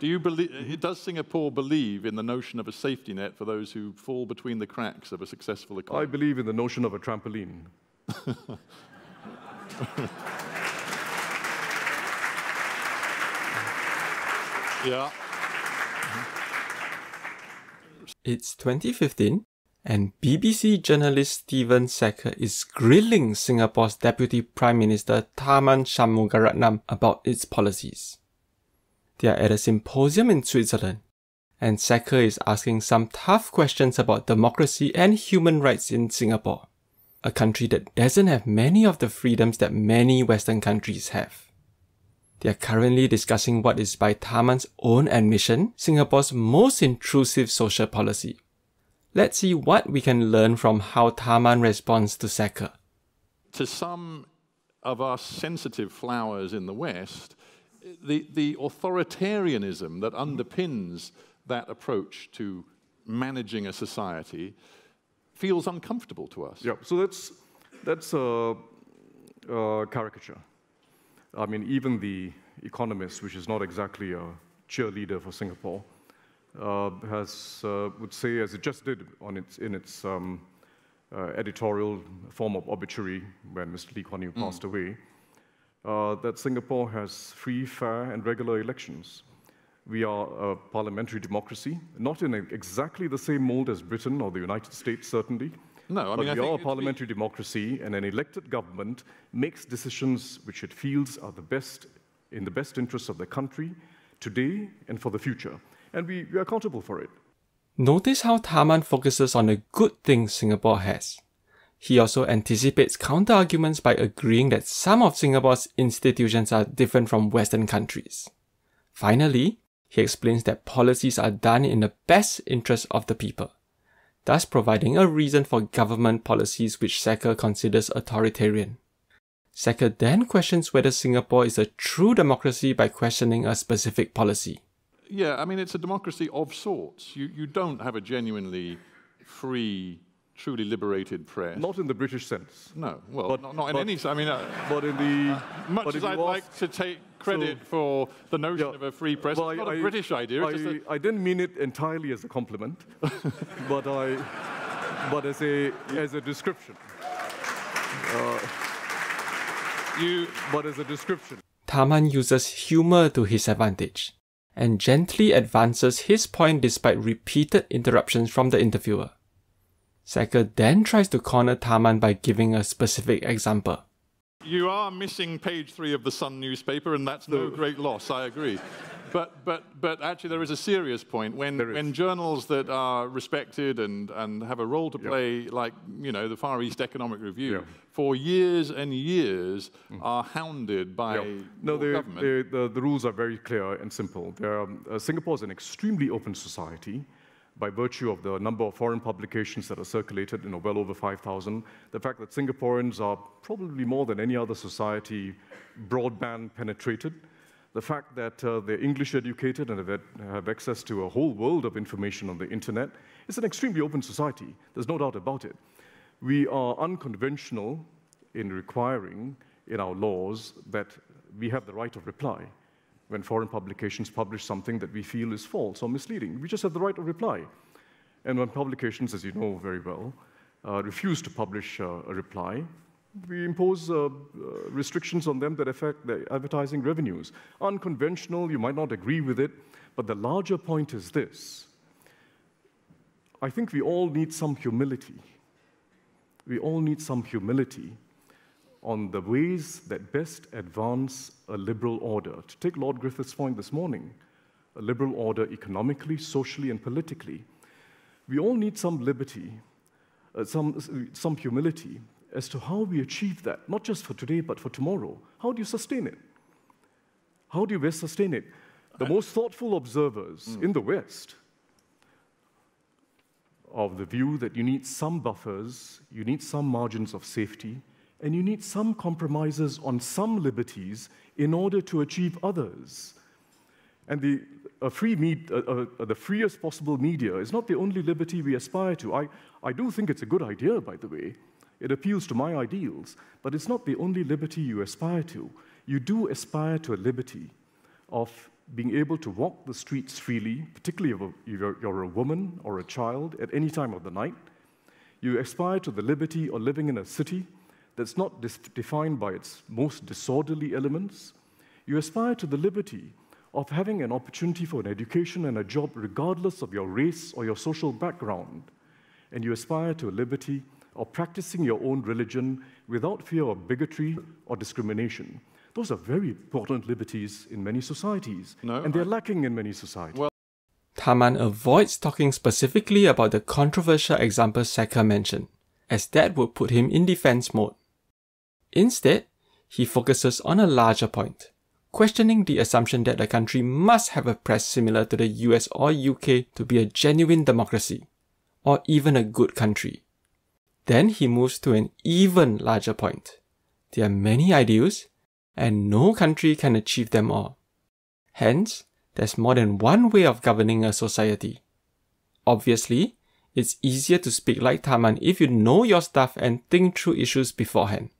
Do you believe, does Singapore believe in the notion of a safety net for those who fall between the cracks of a successful economy? I believe in the notion of a trampoline. yeah. It's 2015, and BBC journalist Stephen Sackur is grilling Singapore's Deputy Prime Minister Tharman Shanmugaratnam about its policies. They are at a symposium in Switzerland, and Sackur is asking some tough questions about democracy and human rights in Singapore, a country that doesn't have many of the freedoms that many Western countries have. They are currently discussing what is, by Tharman's own admission, Singapore's most intrusive social policy. Let's see what we can learn from how Tharman responds to Sackur. To some of our sensitive flowers in the West, the, the authoritarianism that underpins that approach to managing a society feels uncomfortable to us. Yeah, so that's, that's a, a caricature. I mean, even the Economist, which is not exactly a cheerleader for Singapore, uh, has, uh, would say, as it just did on its, in its um, uh, editorial form of obituary when Mr. Lee Kuan Yew mm. passed away, uh, that Singapore has free, fair, and regular elections. We are a parliamentary democracy, not in a, exactly the same mold as Britain or the United States, certainly. No, I mean, but we are a parliamentary democracy, and an elected government makes decisions which it feels are the best in the best interests of the country today and for the future. And we, we are accountable for it. Notice how Tharman focuses on the good things Singapore has. He also anticipates counter-arguments by agreeing that some of Singapore's institutions are different from Western countries. Finally, he explains that policies are done in the best interest of the people, thus providing a reason for government policies which Sackur considers authoritarian. Sackur then questions whether Singapore is a true democracy by questioning a specific policy. Yeah, I mean, it's a democracy of sorts. You, you don't have a genuinely free truly liberated press. Not in the British sense. No, well, but, not, not in but, any sense. I mean, uh, but in the uh, much as I'd like to take credit so, for the notion yeah, of a free press, well, it's not I, a British idea. I, I didn't mean it entirely as a compliment, but I, but as a as a description. Uh, you, but as a description. Tharman uses humor to his advantage and gently advances his point despite repeated interruptions from the interviewer. Sackur then tries to corner Tharman by giving a specific example. You are missing page three of the Sun newspaper, and that's no great loss, I agree. But, but, but actually, there is a serious point. When, when journals that are respected and, and have a role to play, yep. like you know, the Far East Economic Review, yep. for years and years mm. are hounded by yep. no, government. the, the rules are very clear and simple. Um, uh, Singapore is an extremely open society by virtue of the number of foreign publications that are circulated, you know, well over 5,000, the fact that Singaporeans are probably more than any other society broadband penetrated, the fact that uh, they're English educated and have, have access to a whole world of information on the internet, it's an extremely open society. There's no doubt about it. We are unconventional in requiring in our laws that we have the right of reply when foreign publications publish something that we feel is false or misleading. We just have the right of reply. And when publications, as you know very well, uh, refuse to publish uh, a reply, we impose uh, uh restrictions on them that affect their advertising revenues. Unconventional, you might not agree with it, but the larger point is this. I think we all need some humility. We all need some humility on the ways that best advance a liberal order. To take Lord Griffiths' point this morning, a liberal order economically, socially, and politically. We all need some liberty, uh, some, some humility as to how we achieve that, not just for today, but for tomorrow. How do you sustain it? How do you best sustain it? The most thoughtful observers mm. in the West of the view that you need some buffers, you need some margins of safety, and you need some compromises on some liberties in order to achieve others. And the, a free med, the freest possible media is not the only liberty we aspire to. I, I do think it's a good idea, by the way. It appeals to my ideals, but it's not the only liberty you aspire to. You do aspire to a liberty of being able to walk the streets freely, particularly if you're a woman or a child at any time of the night. You aspire to the liberty of living in a city that's not defined by its most disorderly elements. You aspire to the liberty of having an opportunity for an education and a job regardless of your race or your social background. And you aspire to a liberty of practicing your own religion without fear of bigotry or discrimination. Those are very important liberties in many societies, no, and they're I... lacking in many societies. Well, Tharman avoids talking specifically about the controversial example Sackur mentioned, as that would put him in defense mode. Instead, he focuses on a larger point, questioning the assumption that a country must have a press similar to the US or UK to be a genuine democracy, or even a good country. Then he moves to an even larger point. There are many ideals, and no country can achieve them all. Hence, there's more than one way of governing a society. Obviously, it's easier to speak like Tharman if you know your stuff and think through issues beforehand.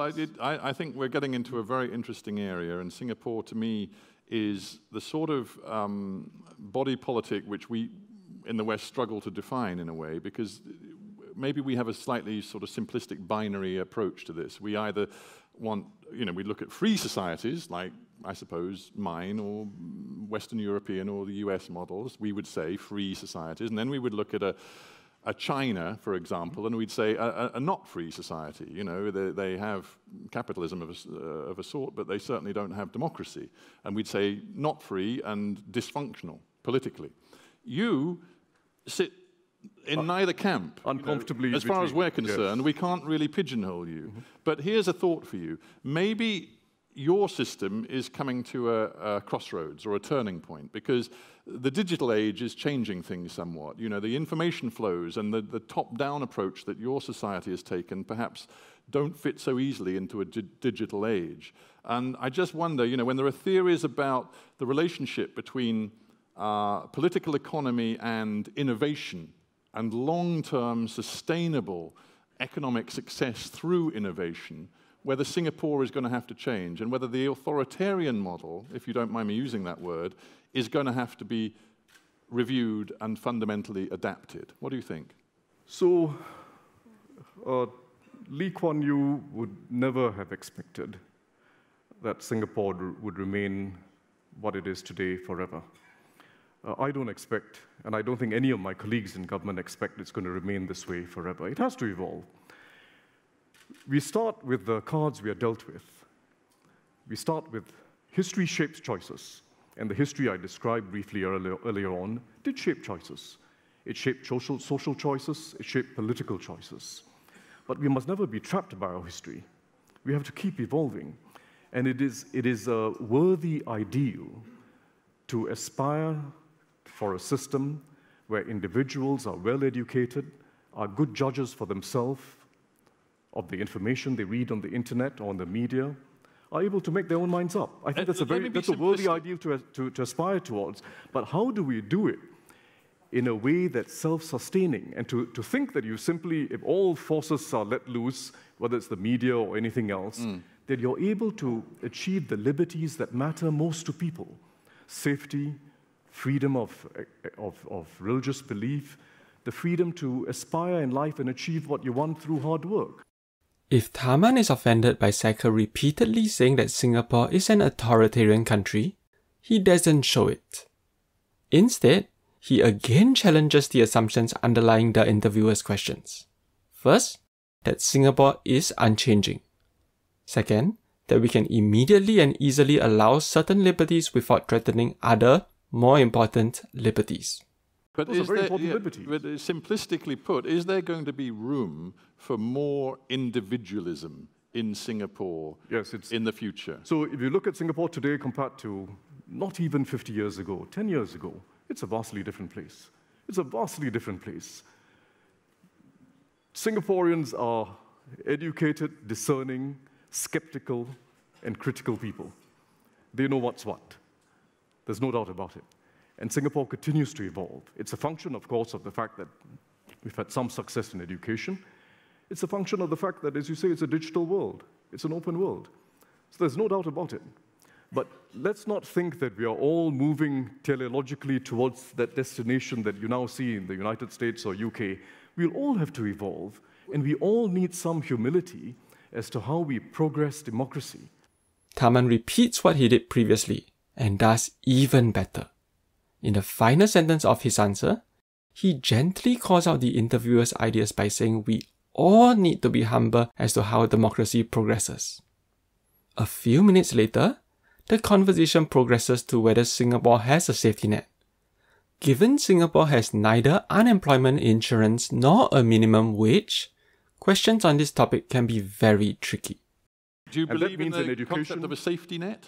I, did, I, I, think we're getting into a very interesting area, and Singapore, to me, is the sort of um, body politic which we in the West struggle to define in a way, because maybe we have a slightly sort of simplistic binary approach to this. We either want, you know, we look at free societies like, I suppose, mine or Western European or the US models, we would say free societies, and then we would look at a a China, for example, and we'd say a, a not free society. You know, they, they have capitalism of a, uh, of a, sort, but they certainly don't have democracy. And we'd say not free and dysfunctional politically. You sit in uh, neither camp. Uncomfortably. You know, as far as we're concerned, yes. we can't really pigeonhole you. Mm -hmm. But here's a thought for you. Maybe your system is coming to a, a, crossroads or a turning point because the digital age is changing things somewhat. You know, the information flows and the, the top-down approach that your society has taken perhaps don't fit so easily into a digital age. And I just wonder, you know, when there are theories about the relationship between uh, political economy and innovation and long-term sustainable economic success through innovation, whether Singapore is going to have to change and whether the authoritarian model, if you don't mind me using that word, is going to have to be reviewed and fundamentally adapted. What do you think? So, uh, Lee Kuan Yew would never have expected that Singapore would remain what it is today forever. Uh, I don't expect, and I don't think any of my colleagues in government expect it's going to remain this way forever. It has to evolve. We start with the cards we are dealt with. We start with history shapes choices. And the history I described briefly earlier, earlier on did shape choices. It shaped social, social choices, it shaped political choices. But we must never be trapped by our history. We have to keep evolving. And it is, it is a worthy ideal to aspire for a system where individuals are well educated, are good judges for themselves, of the information they read on the internet or on the media are able to make their own minds up. I think that's a very that's a worthy ideal to, to, to aspire towards. But how do we do it in a way that's self-sustaining? And to, to think that you simply, if all forces are let loose, whether it's the media or anything else, mm. that you're able to achieve the liberties that matter most to people. Safety, freedom of, of, of religious belief, the freedom to aspire in life and achieve what you want through hard work. If Tharman is offended by Sackur repeatedly saying that Singapore is an authoritarian country, he doesn't show it. Instead, he again challenges the assumptions underlying the interviewer's questions. First, that Singapore is unchanging. Second, that we can immediately and easily allow certain liberties without threatening other, more important liberties. But, Those there, yeah, but uh, simplistically put, is there going to be room for more individualism in Singapore yes, it's in the future? So if you look at Singapore today compared to not even 50 years ago, 10 years ago, it's a vastly different place. It's a vastly different place. Singaporeans are educated, discerning, skeptical, and critical people. They know what's what. There's no doubt about it. And Singapore continues to evolve. It's a function, of course, of the fact that we've had some success in education. It's a function of the fact that, as you say, it's a digital world, it's an open world. So there's no doubt about it. But let's not think that we are all moving teleologically towards that destination that you now see in the United States or UK. We'll all have to evolve, and we all need some humility as to how we progress democracy. Tharman repeats what he did previously and does even better. In the final sentence of his answer, he gently calls out the interviewer's ideas by saying we all need to be humble as to how democracy progresses. A few minutes later, the conversation progresses to whether Singapore has a safety net. Given Singapore has neither unemployment insurance nor a minimum wage, questions on this topic can be very tricky. Do you and believe in the concept of a safety net?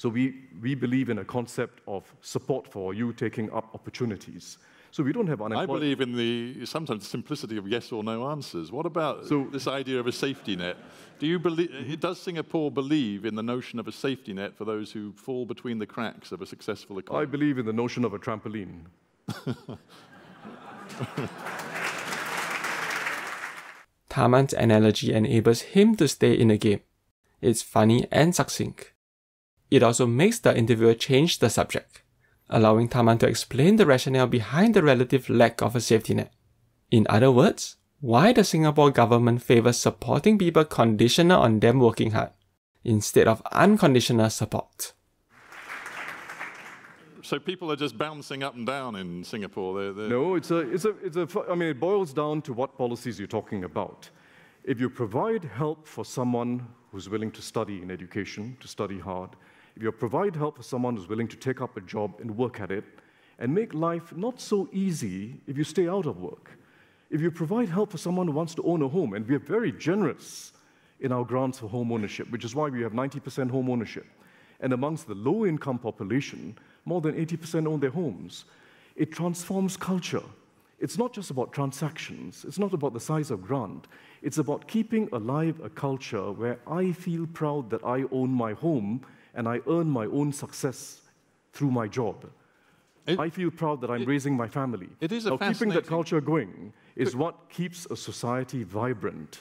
So we, we believe in a concept of support for you taking up opportunities. So we don't have unemployment. I believe in the sometimes simplicity of yes or no answers. What about so, this idea of a safety net? Do you believe? Mm-hmm. Does Singapore believe in the notion of a safety net for those who fall between the cracks of a successful economy? I believe in the notion of a trampoline. Tharman's analogy enables him to stay in the game. It's funny and succinct. It also makes the interviewer change the subject allowing Tharman to explain the rationale behind the relative lack of a safety net. In other words, why the Singapore government favors supporting people conditional on them working hard instead of unconditional support. So people are just bouncing up and down in Singapore. They're, they're... No, it's a, it's a, it's a. I mean, it boils down to what policies you're talking about. If you provide help for someone who's willing to study in education, to study hard, if you provide help for someone who's willing to take up a job and work at it, and make life not so easy if you stay out of work. If you provide help for someone who wants to own a home, and we are very generous in our grants for home ownership, which is why we have 90% home ownership. And amongst the low income population, more than 80% own their homes. It transforms culture. It's not just about transactions, it's not about the size of grant. It's about keeping alive a culture where I feel proud that I own my home and I earn my own success through my job. It, I feel proud that I'm it, raising my family. It is a now, keeping that culture going is what keeps a society vibrant.